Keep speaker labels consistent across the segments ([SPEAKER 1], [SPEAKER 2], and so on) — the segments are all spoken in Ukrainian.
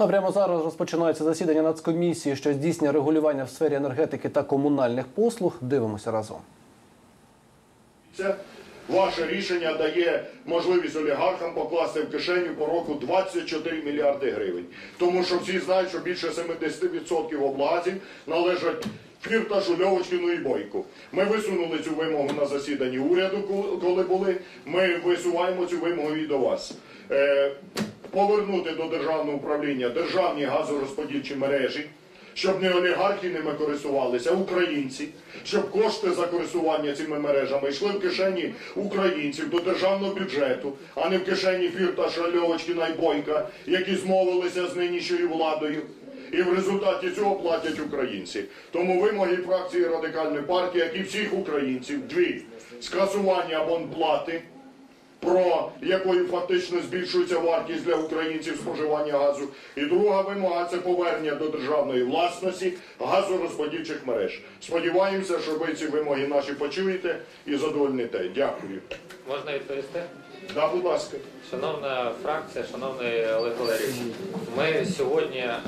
[SPEAKER 1] А прямо зараз розпочинається засідання нацкомісії, що здійснює регулювання в сфері енергетики та комунальних послуг. Дивимося разом.
[SPEAKER 2] Це ваше рішення дає можливість олігархам покласти в кишеню по року 24 мільярди гривень. Тому що всі знають, що більше 70% облгазів належать Фірташу, Льовочкіну і Бойку. Ми висунули цю вимогу на засіданні уряду, коли були. Ми висуваємо цю вимогу і до вас. Повернути до державного управління державні газорозподільчі мережі щоб не олігархи ними користувалися, а українці, щоб кошти за користування цими мережами йшли в кишені українців до державного бюджету, а не в кишені Фірташа, Льовочкіна і Бойка, які змовилися з нинішньою владою. І в результаті цього платять українці. Тому вимоги фракції радикальної партії, як і всіх українців, дві скасування абонплати про якою фактично збільшується вартість для українців споживання газу. І друга вимога це повернення до державної власності газорозподільчих мереж. Сподіваємося, що ви ці вимоги наші почуєте і задовольните. Дякую.
[SPEAKER 3] Можна відповісти?
[SPEAKER 2] Да, будь ласка.
[SPEAKER 3] Шановна фракція, шановний Олег Валерійович, ми сьогодні е,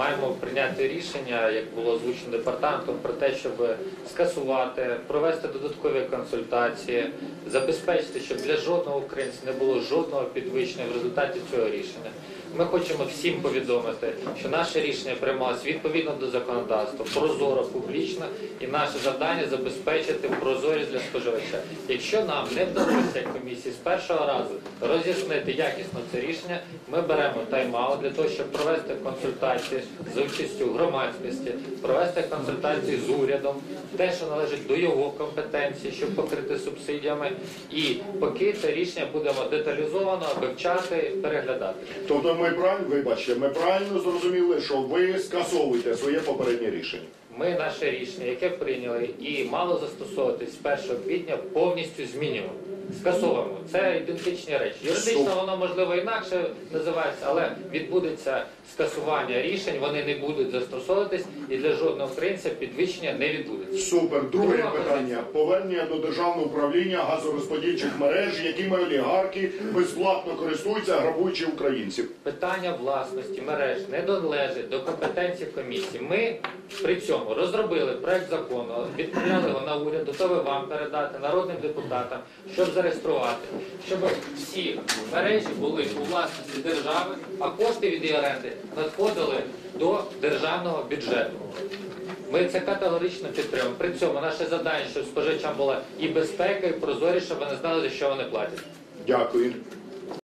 [SPEAKER 3] маємо прийняти рішення, як було озвучено департаментом, про те, щоб скасувати, провести додаткові консультації, забезпечити, щоб для жодного українця не було жодного підвищення в результаті цього рішення. Ми хочемо всім повідомити, що наше рішення приймалось відповідно до законодавства, прозоро, публічно, і наше завдання забезпечити прозорість для споживача. Якщо нам не вдалося комісії з першого разу роз'яснити якісно це рішення, ми беремо тайм-аут для того, щоб провести консультації з участю громадськості, провести консультації з урядом, те, що належить до його компетенції, щоб покрити субсидіями. І поки це рішення будемо деталізовано вивчати, переглядати.
[SPEAKER 2] Тобто ми правильно, вибачте, ми правильно зрозуміли, що ви скасовуєте своє попереднє рішення.
[SPEAKER 3] Ми наше рішення, яке прийняли і мало застосовуватись з 1 квітня, повністю змінюємо. Скасовуємо. Це ідентичні речі. Юридично воно можливо інакше називається, але відбудеться скасування рішень, вони не будуть застосовуватись, і для жодного українця підвищення не відбудеться.
[SPEAKER 2] Супер. Друге
[SPEAKER 3] Друга
[SPEAKER 2] питання. Повернення до державного управління газорозподільчих мереж, якими олігархи безплатно користуються, грабуючи українців.
[SPEAKER 3] Питання власності мереж не належить до компетенції комісії. Ми при цьому розробили проект закону, відправляли його на уряд, готові вам передати народним депутатам, щоб зареєструвати, щоб всі мережі були у власності держави, а кошти від її оренди надходили до державного бюджету. Ми це категорично підтримуємо. При цьому наше завдання, щоб споживачам була і безпека, і прозорість, щоб вони знали, за що вони платять.
[SPEAKER 2] Дякую.